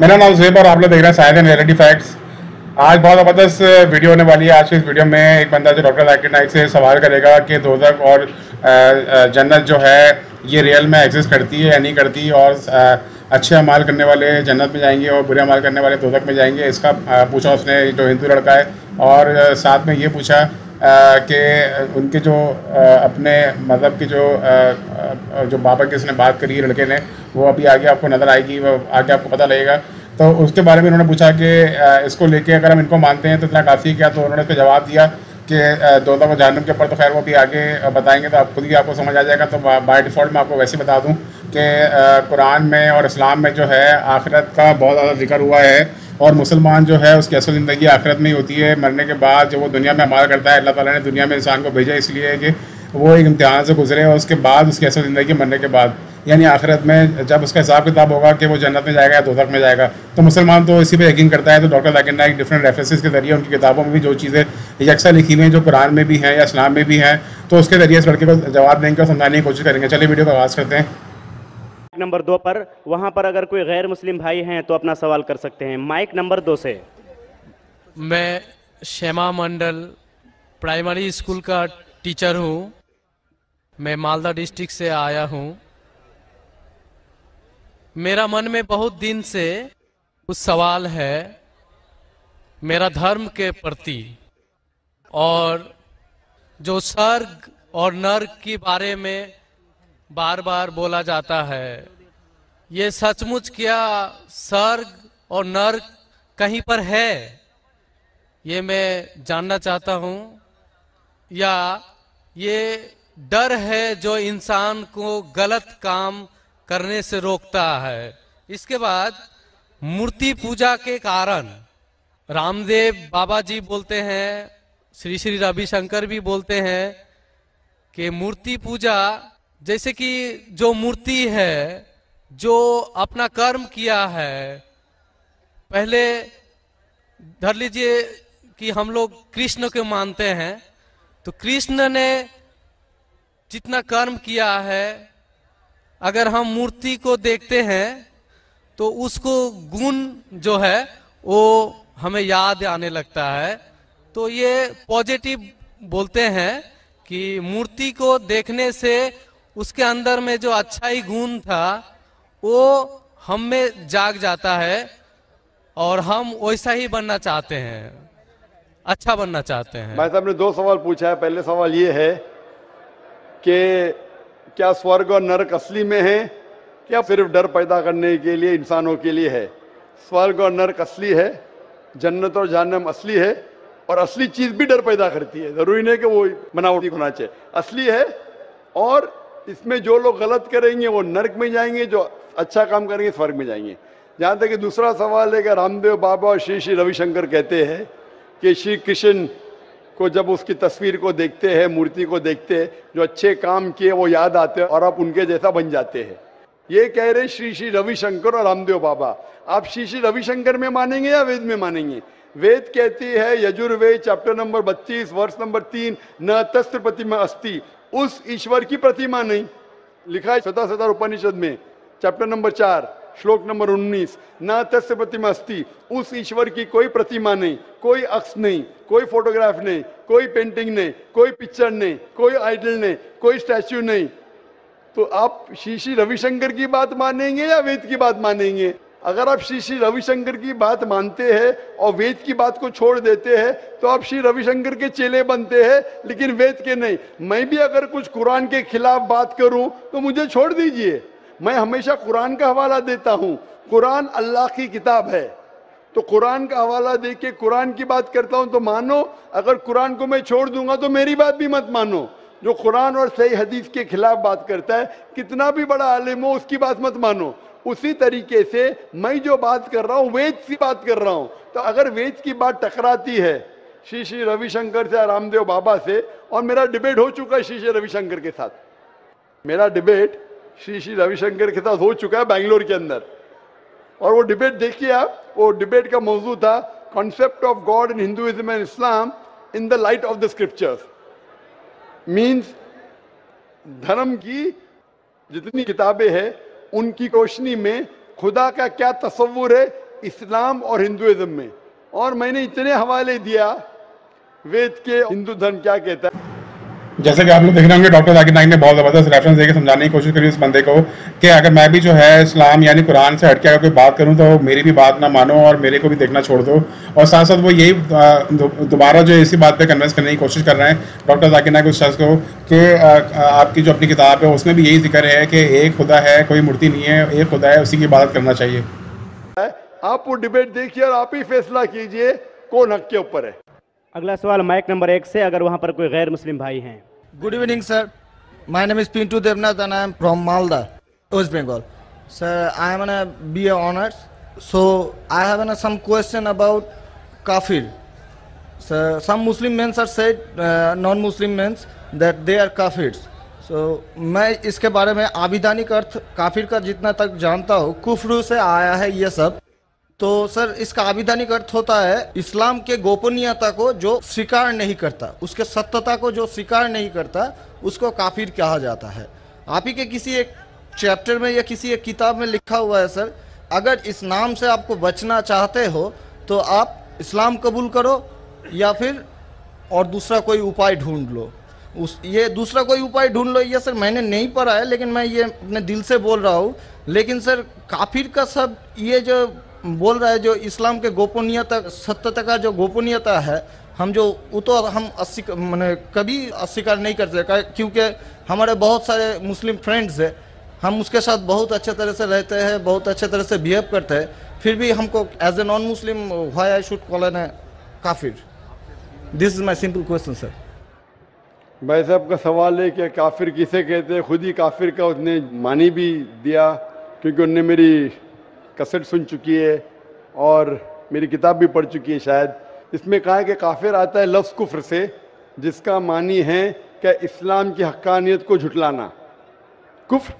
मेरा नाम जेब और आप लोग देख रहे हैं शायद रियलिटी फैक्ट्स आज बहुत ज़बरदस्त वीडियो होने वाली है। आज की इस वीडियो में एक बंदा जो डॉक्टर जाकिर नाइक से सवाल करेगा कि दोजक और जन्नत जो है, ये रियल में एग्जिस्ट करती है या नहीं करती और अच्छे अमाल करने वाले जन्नत में जाएँगे और बुरे अमाल करने वाले दोजक में जाएँगे। इसका पूछा उसने, जो हिंदू लड़का है और साथ में ये पूछा कि, उनके जो अपने मज़हब की जो जो बाबा की उसने बात करी, लड़के ने, वो अभी आगे आपको नज़र आएगी, वो आगे आपको पता लगेगा। तो उसके बारे में उन्होंने पूछा कि इसको लेके अगर हम इनको मानते हैं तो इतना काफ़ी क्या? तो उन्होंने उसको जवाब दिया कि दो दफ़ा जहनम के ऊपर तो खैर वो भी आगे बताएँगे तो आप खुद ही आपको समझ आ जाएगा। तो बाय डिफ़ॉल्ट मैं आपको वैसे बता दूँ कि कुरान में और इस्लाम में जो है, आखिरत का बहुत ज़्यादा ज़िक्र हुआ है। और मुसलमान जो है उसकी असल ज़िंदगी आखिरत में ही होती है। मरने के बाद जो वो दुनिया में अमाल करता है, अल्लाह ताला ने दुनिया में इंसान को भेजा इसलिए कि वो एक इम्तहान से गुजरे और उसके बाद उसकी असल ज़िंदगी मरने के बाद, यानी आखिरत में जब उसका हिसाब किताब होगा कि वो जन्नत में जाएगा या दोजक में जाएगा तो मुसलमान तो इसी पे यकीन करता है। तो doctor Zakir Naik different references के ज़रिए उनकी किताबों में भी जो चीज़ें यकसा लिखी हुई हैं, जो कुरान में भी हैं या इस्लाम में भी हैं तो उसके ज़रिए इस लड़के को जवाब देंगे और समझाने की कोशिश करेंगे। चलिए वीडियो का आगाज़ करते हैं। नंबर दो पर, वहाँ पर अगर कोई गैर मुस्लिम भाई हैं तो अपना सवाल कर सकते हैं। माइक नंबर दो से। मैं श्यामा मंडल प्राइमरी स्कूल का टीचर हूँ। मैं मालदा डिस्ट्रिक्ट से आया हूँ। मेरा मन में बहुत दिन से कुछ सवाल है मेरा धर्म के प्रति और जो स्वर्ग और नर्क के बारे में बार बार बोला जाता है। ये सचमुच क्या स्वर्ग और नर्क कहीं पर है? ये मैं जानना चाहता हूँ। या ये डर है जो इंसान को गलत काम करने से रोकता है? इसके बाद मूर्ति पूजा के कारण रामदेव बाबा जी बोलते हैं श्री श्री रविशंकर भी बोलते हैं कि मूर्ति पूजा जैसे कि जो मूर्ति है, जो अपना कर्म किया है, पहले धर लीजिए कि हम लोग कृष्ण को मानते हैं तो कृष्ण ने जितना कर्म किया है, अगर हम मूर्ति को देखते हैं तो उसको गुण जो है, वो हमें याद आने लगता है। तो ये पॉजिटिव बोलते हैं कि मूर्ति को देखने से उसके अंदर में जो अच्छा ही गुण था, वो हम में जाग जाता है और हम वैसा ही बनना चाहते हैं। अच्छा बनना चाहते हैं। भाई साहब ने दो सवाल पूछा है। पहले सवाल ये है कि क्या स्वर्ग और नरक असली में है? क्या सिर्फ़ डर पैदा करने के लिए, इंसानों के लिए है? स्वर्ग और नरक असली है, जन्नत और जहन्नम असली है, और असली चीज़ भी डर पैदा करती है। ज़रूरी नहीं कि वो बनावटी होना चाहिए। असली है और इसमें जो लोग गलत करेंगे, वो नर्क में जाएँगे, जो अच्छा काम करेंगे, स्वर्ग में जाएँगे। जहाँ तक कि दूसरा सवाल है कि रामदेव बाबा और श्री श्री रविशंकर कहते हैं कि श्री कृष्ण को जब उसकी तस्वीर को देखते हैं, मूर्ति को देखते हैं, जो अच्छे काम किए, वो याद आते हैं और आप उनके जैसा बन जाते हैं। ये कह रहे श्री श्री रविशंकर और रामदेव बाबा। आप श्री श्री रविशंकर में मानेंगे या वेद में मानेंगे? वेद कहती है, यजुर्वेद चैप्टर नंबर 32 वर्ष नंबर तीन, न तस्त्र प्रतिमा अस्थि उस ईश्वर की प्रतिमा नहीं। लिखा है सदा सदा उपनिषद में। चैप्टर नंबर चार, श्लोक नंबर 19 न तस्य प्रतिमा अस्थि उस ईश्वर की कोई प्रतिमा नहीं, कोई अक्ष नहीं, कोई फोटोग्राफ नहीं, कोई पेंटिंग नहीं, कोई पिक्चर नहीं, कोई आइडल नहीं, कोई स्टैच्यू नहीं। तो आप श्री श्री रविशंकर की बात मानेंगे या वेद की बात मानेंगे? अगर आप श्री श्री रविशंकर की बात मानते हैं और वेद की बात को छोड़ देते हैं तो आप श्री रविशंकर के चेले बनते हैं, लेकिन वेद के नहीं। मैं भी अगर कुछ कुरान के खिलाफ बात करूँ तो मुझे छोड़ दीजिए। मैं हमेशा कुरान का हवाला देता हूँ। कुरान अल्लाह की किताब है। तो कुरान का हवाला दे के कुरान की बात करता हूँ तो मानो, अगर कुरान को मैं छोड़ दूँगा तो मेरी बात भी मत मानो। जो कुरान और सही हदीस के खिलाफ बात करता है, कितना भी बड़ा आलिम हो, उसकी बात मत मानो। उसी तरीके से मैं जो बात कर रहा हूँ, वेद की बात कर रहा हूँ। तो अगर वेद की बात टकराती है श्री श्री रविशंकर से, रामदेव बाबा से, और मेरा डिबेट हो चुका है श्री श्री रविशंकर के साथ। मेरा डिबेट श्री श्री रविशंकर के साथ हो चुका है बैंगलोर के अंदर। और वो डिबेट देखिए आप, वो डिबेट का मौजूद था concept of God in Hinduism and Islam in the light of the scriptures means धर्म की जितनी किताबें हैं उनकी रोशनी में खुदा का क्या तस्वुर है इस्लाम और हिंदुज्म में? और मैंने इतने हवाले दिया, वेद के हिंदू धर्म क्या कहता है? जैसे कि आप लोग देख रहे होंगे डॉक्टर जाकिर नाइक ने बहुत ज़बरदस्त रेफरेंस देकर समझाने की कोशिश करी उस बंदे को कि अगर मैं भी जो है इस्लाम यानी कुरान से हटके अगर कोई बात करूँ तो मेरी भी बात ना मानो और मेरे को भी देखना छोड़ दो। और साथ साथ वो यही दोबारा जो है इसी बात पे कन्विंस करने की कोशिश कर रहे हैं डॉक्टर जाकिर नाइक उस शख्स को कि आपकी जो अपनी किताब है उसमें भी यही ज़िक्र है कि एक खुदा है कोई मूर्ति नहीं है एक खुदा है उसी की इबादत करना चाहिए। आप वो डिबेट देखिए और आप ही फैसला कीजिए कौन हक के ऊपर है। अगला सवाल माइक नंबर एक से अगर वहाँ पर कोई गैर मुस्लिम भाई हैं। Good evening, sir. My name is Pintu Devnath and I am from Malda, West Bengal. Sir, I am a BA honors. So I have an, some question about kafir. So some Muslim men are said, uh, non-Muslim men, that they are kafirs. So मैं इसके बारे में आविधानिक अर्थ काफिर का जितना तक जानता हूँ कुफरू से आया है ये सब तो सर, इसका आविधानिक अर्थ होता है इस्लाम के गोपनीयता को जो स्वीकार नहीं करता, उसके सत्यता को जो स्वीकार नहीं करता, उसको काफिर कहा जाता है। आप ही के किसी एक चैप्टर में या किसी एक किताब में लिखा हुआ है सर, अगर इस नाम से आपको बचना चाहते हो तो आप इस्लाम कबूल करो या फिर और दूसरा कोई उपाय ढूंढ लो। उस, ये दूसरा कोई उपाय ढूंढ लो, ये सर मैंने नहीं पढ़ा है, लेकिन मैं ये अपने दिल से बोल रहा हूँ। लेकिन सर, काफिर का सब, ये जो बोल रहा है जो इस्लाम के गोपनीयता, सत्यता का जो गोपनीयता है, हम जो वो तो हम मैंने कभी अस्वीकार नहीं कर सकते क्योंकि हमारे बहुत सारे मुस्लिम फ्रेंड्स हैं, हम उसके साथ बहुत अच्छे तरह से रहते हैं, बहुत अच्छे तरह से बिहेव करते हैं, फिर भी हमको as a non Muslim why I should call an kafir this is my simple question sir भाई साहब का सवाल है कि काफिर किसे कहते हैं? खुद ही काफिर का उसने मानी भी दिया, क्योंकि उनने मेरी कसट सुन चुकी है और मेरी किताब भी पढ़ चुकी है शायद। इसमें कहा है कि काफिर आता है लफ्ज़ कुफ्र से, जिसका मानी है कि इस्लाम की हक्कानियत को झुटलाना। कुफ्र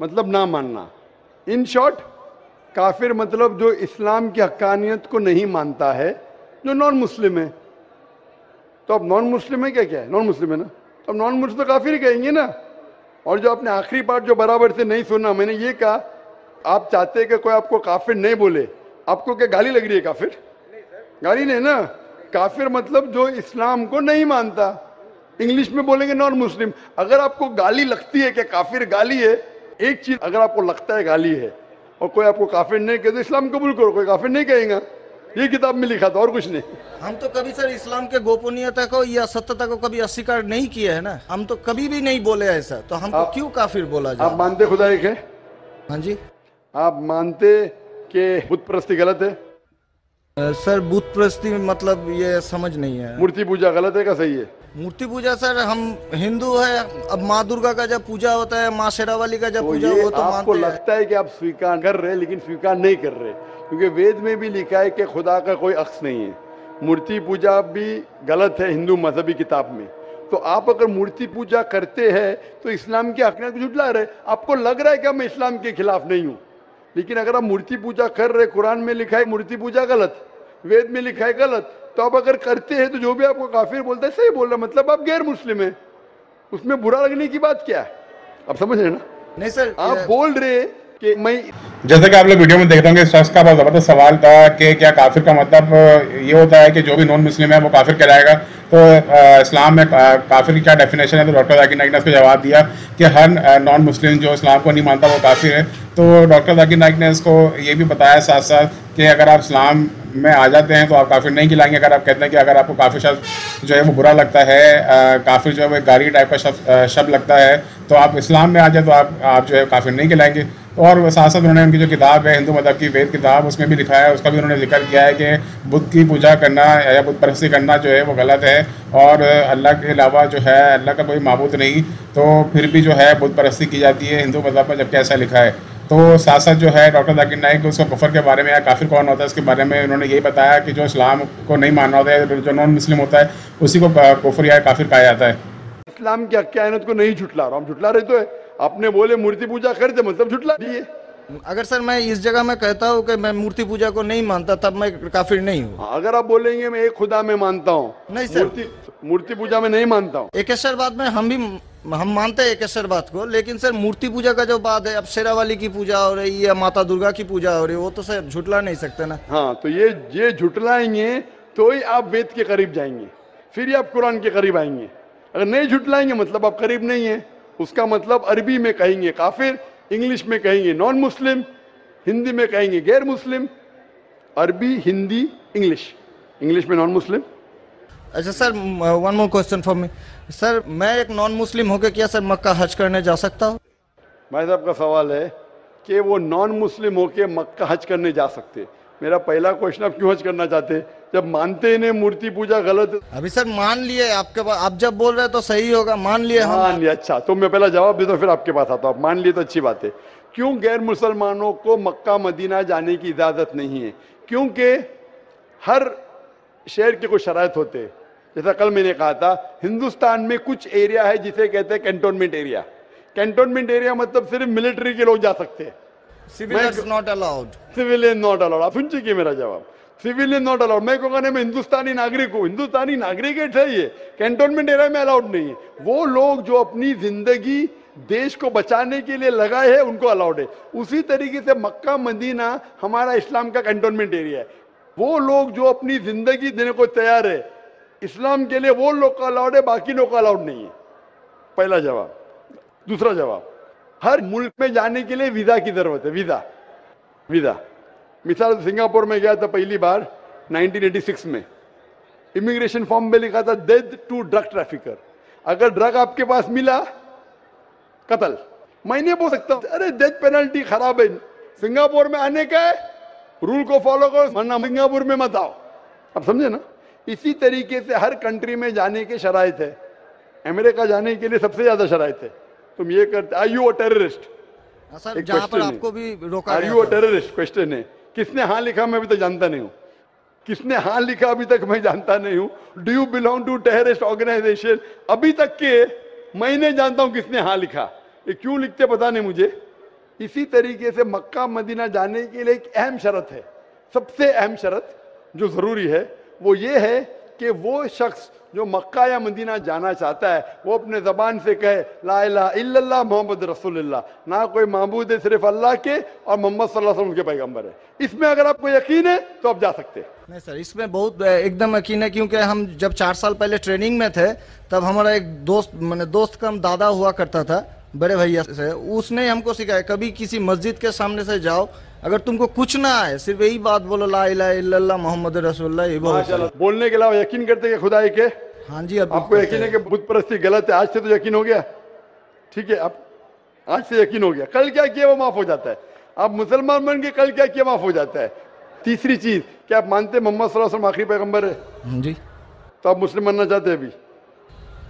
मतलब ना मानना। इन शॉर्ट, काफिर मतलब जो इस्लाम की हक्कानियत को नहीं मानता है, जो नॉन मुस्लिम है। तो अब नॉन मुस्लिम है क्या क्या? है नॉन मुस्लिम है ना? तो अब नॉन मुस्लिम तो काफिर कहेंगे ना। और जो आपने आखिरी पार्ट जो बराबर से नहीं सुना, मैंने ये कहा आप चाहते हैं कि कोई आपको काफिर नहीं बोले? आपको क्या गाली लग रही है काफिर? गाली नहीं ना? काफिर मतलब जो इस्लाम को नहीं मानता। इंग्लिश में बोलेंगे नॉन मुस्लिम। अगर आपको गाली लगती है कि काफिर गाली है एक चीज़ अगर आपको लगता है गाली है और कोई आपको काफिर नहीं कहे तो इस्लाम कबूल करो कोई काफिर नहीं कहेगा। ये किताब में लिखा था और कुछ नहीं। हम तो कभी सर इस्लाम के गोपनीयता को या सत्यता को कभी अस्वीकार नहीं किया है ना? हम तो कभी भी नहीं बोले ऐसा। तो हमको आप- क्यों काफिर बोला जाए? आप मानते खुदा एक है? हाँ जी। आप मानते कि बुत परस्ती गलत है? सर बुत प्रस्ती मतलब ये समझ नहीं है। मूर्ति पूजा गलत है का सही है? मूर्ति पूजा सर हम हिंदू है। अब माँ दुर्गा का जब पूजा होता है माँ शेरावाली का जब तो पूजा वो तो आपको लगता है कि आप स्वीकार कर रहे हैं लेकिन स्वीकार नहीं कर रहे। क्योंकि वेद में भी लिखा है कि खुदा का कोई अक्स नहीं है। मूर्ति पूजा भी गलत है हिंदू मजहबी किताब में। तो आप अगर मूर्ति पूजा करते हैं तो इस्लाम की हकनियत को जुटला रहे। आपको लग रहा है कि मैं इस्लाम के खिलाफ नहीं हूँ। लेकिन अगर आप मूर्ति पूजा कर रहे कुरान में लिखा है मूर्ति पूजा गलत वेद में लिखा है गलत तो आप अगर करते हैं तो जो भी आपको काफिर बोलता है सही बोल रहा है, मतलब आप गैर मुस्लिम है। उसमें बुरा लगने की बात क्या है? आप समझ रहे ना? नहीं सर आप बोल रहे हैं कि मैं जैसे कि आप लोग वीडियो में देखते होंगे शख्स का बहुत ज़बरदस्त सवाल था कि क्या काफिर का मतलब ये होता है कि जो भी नॉन मुस्लिम है, वो काफिर कहलाएगा? तो इस्लाम में काफिर की क्या डेफिनेशन है? तो डॉक्टर जाकिर नाइक ने उसको जवाब दिया कि हर नॉन मुस्लिम जो इस्लाम को नहीं मानता, वो काफिर है। तो डॉक्टर जाकिर नाइक ने इसको ये भी बताया साथ साथ कि अगर आप इस्लाम में आ जाते हैं तो आप काफिर नहीं खिलाएँगे अगर आप कहते हैं कि अगर आपको काफिर शब्द जो है, वो बुरा लगता है काफिर जो है, वो गाली टाइप का शब्द शब्द लगता है तो आप इस्लाम में आ जाए तो आप आप जो है, काफिर नहीं खिलाएँगे और साथ साथ उन्होंने उनकी जो किताब है, हिंदू मदद की वेद किताब, उसमें भी लिखा है। उसका भी उन्होंने ज़िक्र किया है कि बुद्ध की पूजा करना या बुद्ध परस्ती करना जो है, वो गलत है। और अल्लाह के अलावा जो है, अल्लाह का कोई मबूत नहीं। तो फिर भी जो है, बुद्ध परस्ती की जाती है, हिंदू मदद में जबकि ऐसा लिखा है। तो साथ साथ जो है, डॉक्टर जाकिर नाइक उसको कुफर के बारे में या काफिर कौन होता है इसके बारे में उन्होंने यही बताया कि जो इस्लाम को नहीं मानना होता है, जो नॉन मुस्लिम होता है, उसी को कुफर या काफिर कहा जाता है। इस्लाम की हक्यानत को नहीं झुटला रहा। हम झुटला रहे तो है। आपने बोले मूर्ति पूजा कर दे मतलब झुटला दिए। अगर सर मैं इस जगह में कहता हूँ कि मैं मूर्ति पूजा को नहीं मानता तब मैं काफिर नहीं हूँ। अगर आप बोलेंगे मैं एक खुदा में मानता हूँ। नहीं सर। मूर्ति मूर्ति पूजा में नहीं मानता हूँ। एक सर बाद में हम भी हम मानते हैं केसर बात को लेकिन सर मूर्ति पूजा का जो बात है अब शेरावाली की पूजा हो रही है माता दुर्गा की पूजा हो रही है वो तो सर झुटला नहीं सकते ना। हाँ तो ये ये झुटलाएँगे तो ही आप वेद के करीब जाएँगे फिर ही आप कुरान के करीब आएँगे। अगर नहीं झुटलाएँगे मतलब आप करीब नहीं है। उसका मतलब अरबी में कहेंगे काफिर इंग्लिश में कहेंगे नॉन मुस्लिम हिंदी में कहेंगे गैर मुस्लिम अरबी हिंदी इंग्लिश। इंग्लिश में नॉन मुस्लिम अच्छा sir one more question for me sir मैं एक नॉन मुस्लिम होकर क्या सर मक्का हज करने जा सकता हूँ? भाई साहब का सवाल है कि वो नॉन मुस्लिम होके मक्का हज करने जा सकते। मेरा पहला क्वेश्चन आप क्यों हज करना चाहते जब मानते ही नहीं मूर्ति पूजा गलत। है अभी सर मान लिए आपके पास आप जब बोल रहे हैं तो सही होगा मान लिए हम। मान लिया अच्छा तो मैं पहला जवाब देता हूँ, फिर आपके पास आता हूँ। मान लिए तो अच्छी बात है। क्यों गैर मुसलमानों को मक्का मदीना जाने की इजाज़त नहीं है? क्योंकि हर शहर के कुछ शरात होते हैं। जैसा कल मैंने कहा था हिंदुस्तान में कुछ एरिया है जिसे कहते हैं कैंटोनमेंट एरिया कैंटोनमेंट एरिया मतलब सिर्फ़ मिलिट्री के लोग जा सकते हैं। Civilians not allowed civilian not allowed आप सुन चुकी मेरा जवाब। सिविलियन नॉट अलाउड मैं कहूँगा, नहीं, मैं हिंदुस्तानी नागरिक हूँ। हिंदुस्तानी नागरिक है है। कैंटोनमेंट एरिया में अलाउड नहीं है। वो लोग जो अपनी ज़िंदगी देश को बचाने के लिए लगाए हैं, उनको अलाउड है। उसी तरीके से मक्का, मदीना हमारा इस्लाम का कैंटोनमेंट एरिया है। वो लोग जो अपनी ज़िंदगी देने को तैयार है, इस्लाम के लिए वो लोग का अलाउड है, बाकी लोग का अलाउड नहीं है। पहला जवाब। दूसरा जवाब। हर मुल्क में जाने के लिए वीज़ा की ज़रूरत है, वीज़ा। वीज़ा। मिसाल सिंगापुर में गया था पहली बार 1986 में। इमिग्रेशन फॉर्म में लिखा था डेथ टू ड्रग ट्रैफिकर अगर ड्रग आपके पास मिला कत्ल। मैं नहीं बोल सकता। अरे डेथ पेनल्टी खराब है। सिंगापुर में आने का है रूल को फॉलो करो वरना सिंगापुर में मत आओ। आप समझे ना? इसी तरीके से हर कंट्री में जाने के शराइत है। अमेरिका जाने के लिए सबसे ज़्यादा शराइत है। तुम ये करते I you a terrorist sir जहाँ पर आपको भी रोका are you a terrorist question है। किसने हाँ लिखा मैं अभी तक जानता नहीं हूँ। किसने हाँ लिखा अभी तक मैं जानता नहीं हूँ। Do you belong to terrorist organisation अभी तक के मैं नहीं जानता हूँ किसने हाँ लिखा। ये क्यों लिखते पता नहीं मुझे। इसी तरीके से मक्का, मदीना जाने के लिए एक अहम शरत है। सबसे अहम शरत जो ज़रूरी है, वो ये है कि वो शख्स जो मक्का या मदीना जाना चाहता है, वो अपने जबान से कहे, ला इल्लल्लाह मोहम्मद रसूलुल्लाह। ना कोई माबूद है, सिर्फ़ अल्लाह के और मोहम्मद के पैगंबर है। इसमें अगर आपको यकीन है तो आप जा सकते हैं। नहीं सर, इसमें बहुत एकदम यकीन है, क्योंकि हम जब चार साल पहले ट्रेनिंग में थे, तब हमारा एक दोस्त, मैंने दोस्त का दादा हुआ करता था, बड़े भैया से। उसने हमको सिखाया, कभी किसी मस्जिद के सामने से जाओ अगर तुमको कुछ ना आए सिर्फ़ यही बात बोलो ला मोहम्मद ये बहुत बोलने के अलावा यकीन करते हैं कि खुदा एक है जी आपको यकीन है कि बुत परस्ती गलत है? आज से तो यकीन हो गया? ठीक है आप आज से यकीन हो गया। कल क्या किया वो माफ़ हो जाता है। आप मुसलमान बन के कल क्या किया माफ़ हो जाता है। तीसरी चीज़ क्या आप मानते हैं मोहम्मद आखिरी पैगंबर है? हाँ जी। तो आप मुस्लिम बनना चाहते हैं अभी?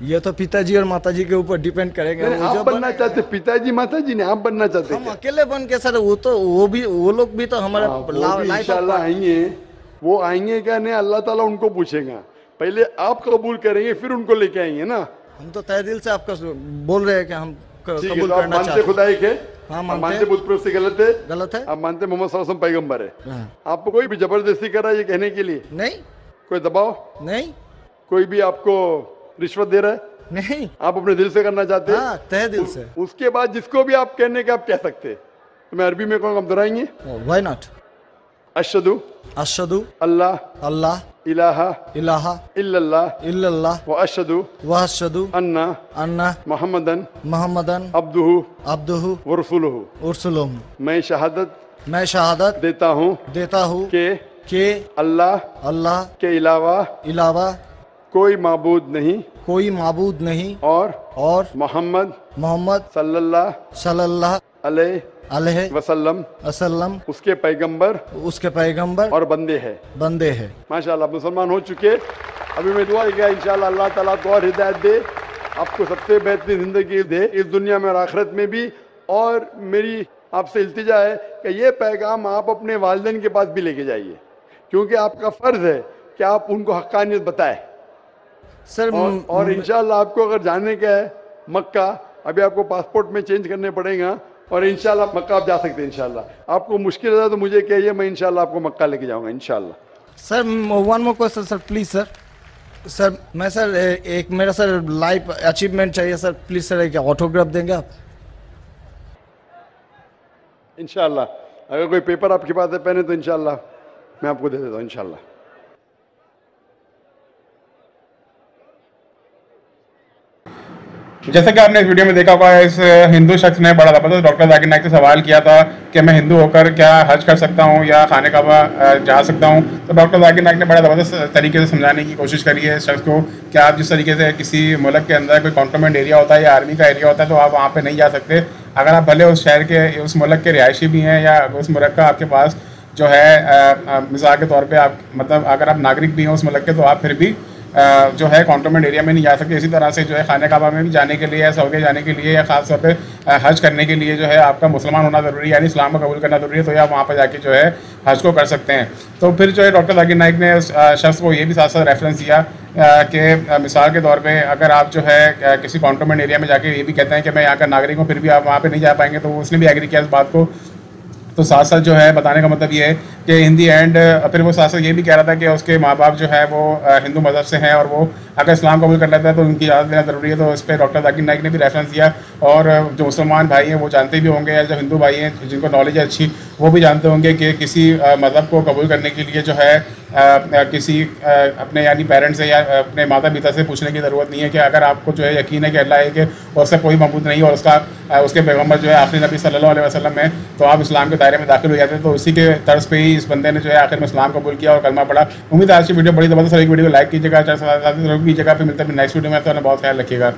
ये तो पिताजी और माताजी के ऊपर डिपेंड करेंगे। आप जो बनना चाहते पिताजी माता जी ने आप बनना चाहते हम अकेले बन के सर वो तो वो भी वो लोग भी तो हमारे हाँ, इंशाल्लाह आएँगे। वो आएँगे क्या नहीं अल्लाह ताला उनको पूछेगा। पहले आप कबूल करेंगे फिर उनको लेके आएँगे ना। हम तो तय दिल से आपका बोल रहे हैं कि हम कबूल तो करना मानते चाहते खुदा एक है हाँ, मानते हैं। बुत परस्ती गलत है? गलत है। आप मानते मोहम्मद सल्लल्लाहु पैगंबर है? हाँ। आपको कोई भी ज़बरदस्ती कर रहा है ये कहने के लिए? नहीं। कोई दबाव? नहीं। कोई भी आपको रिश्वत दे रहा है? नहीं। आप अपने दिल से करना चाहते हैं? हाँ तय दिल से। उसके बाद जिसको भी आप कहने के आप कह सकते हैं। तो मैं अरबी में कहूँगा हम दोहराएँगे वाई नॉट अशदु। अशदु। अल्लाह। अल्लाह। इलाहा। इलाहा। इल्लल्लाह। इल्लल्लाह। व अशदु। व अशदु। अन्ना। अन्ना। मोहम्मदन। मोहम्मदन। अब्दुहु। अब्दुहु। व रसूलुहु उर्सुलुम मैं शहादत। मैं शहादत। देता हूँ। देता हूँ। कि। कि। अल्लाह। अल्लाह। के अलावा। अलावा कोई माबूद नहीं। कोई माबूद नहीं। और और मोहम्मद मोहम्मद सल्लल्लाहु सल्लल्लाहु अलैहि अलैहि वसल्लम। वसल्लम। उसके पैगंबर उसके पैगंबर और बंदे हैं। बंदे हैं। माशाल्लाह मुसलमान हो चुके अभी मैं दुआ किया इंशाल्लाह अल्लाह ताला को और हिदायत दे आपको सबसे बेहतरीन ज़िंदगी दे इस दुनिया में और आखिरत में भी। और मेरी आपसे इल्तिजा है कि ये पैगाम आप अपने वालदेन के पास भी लेके जाइए क्योंकि आपका फ़र्ज़ है कि आप उनको हक्कानियत बताएँ। सर और, और इंशाल्लाह आपको अगर जाने का है मक्का अभी आपको पासपोर्ट में चेंज करने पड़ेगा और इंशाल्लाह मक्का आप जा सकते हैं इंशाल्लाह। आपको मुश्किल है तो मुझे कहिए मैं इंशाल्लाह आपको मक्का लेके जाऊँगा इंशाल्लाह। Sir one more question sir please sir sir मैं सर एक मेरा सर लाइफ अचीवमेंट चाहिए सर प्लीज़ सर एक ऑटोग्राफ देंगे आप? इंशाल्लाह। अगर कोई पेपर आपके पास है पहने तो इंशाल्लाह मैं आपको दे देता हूँ इंशाल्लाह। जैसा कि आपने इस वीडियो में देखा होगा, इस हिंदू शख्स ने बड़ा ज़बरदस्त डॉक्टर जाकिर नाइक से सवाल किया था कि मैं हिंदू होकर क्या हज कर सकता हूँ या खाने काबा जा सकता हूँ। तो डॉक्टर जाकिर नाइक ने बड़ा ज़बरदस्त तरीके से समझाने की कोशिश करी है इस शख्स को कि आप जिस तरीके से किसी मुल्क के अंदर कोई कॉन्टोमेंट एरिया होता है या आर्मी का एरिया होता है तो आप वहाँ पर नहीं जा सकते। अगर आप भले उस शहर के, उस मुल्क के रिहायशी भी हैं या उस मुल्क का आपके पास जो है मिसाल के तौर पर आप मतलब अगर आप नागरिक भी हैं उस मुल्क के तो आप फिर भी जो है कॉन्टोमेंट एरिया में नहीं जा सकते इसी तरह से जो है खाना काबा में भी जाने के लिए या सऊदी जाने के लिए या ख़ास तौर पे अ, हज करने के लिए जो है आपका मुसलमान होना ज़रूरी है यानी इस्लाम को कबूल करना ज़रूरी है तो या वहाँ पर जाके जो है हज को कर सकते हैं। तो फिर जो है डॉक्टर जाकिर नाइक ने शख्स को ये भी साथ साथ रेफरेंस दिया कि मिसाल के तौर पे अगर आप जो है किसी कॉन्टोमेंट एरिया में जाके ये भी कहते हैं कि मैं यहाँ का नागरिक हूँ फिर भी आप वहाँ पे नहीं जा पाएँगे तो उसने भी एग्री किया इस बात को। तो साथ साथ जो है, बताने का मतलब ये है कि हिंदी एंड, फिर वो साथ साथ ये भी कह रहा था कि उसके माँ बाप जो है वो हिंदू मज़हब से हैं और वो अगर इस्लाम कबूल कर लेता है तो उनकी इजाज़त लेना ज़रूरी है। तो इस पर डॉक्टर जाकिर नाइक ने भी रेफरेंस दिया और जो मुसलमान भाई हैं, वो जानते भी होंगे या जो हिंदू भाई हैं, जिनको नॉलेज है अच्छी, वो भी जानते होंगे कि किसी मज़हब को कबूल करने के लिए जो है किसी अपने यानी पेरेंट्स से या अपने माता पिता से पूछने की ज़रूरत नहीं है कि अगर आपको जो है यकीन है कि अल्लाह है कि उसका कोई मबूद नहीं और उसका उसके पैगंबर जो है आखिरी नबी सल्लल्लाहु अलैहि वसल्लम है तो आप इस्लाम के दायरे में दाखिल हो जाते हैं। तो उसी के तर्ज पे ही इस बंदे ने जो है आखिर में इस्लाम कबूल किया और कलमा पड़ा उम्मीद आज की वीडियो बड़ी ज़बरदस्त रही। वीडियो को लाइक कीजिएगा। चैनल जगह पे मिलता है। नेक्स्ट वीडियो में तो बहुत ख्याल रखिएगा।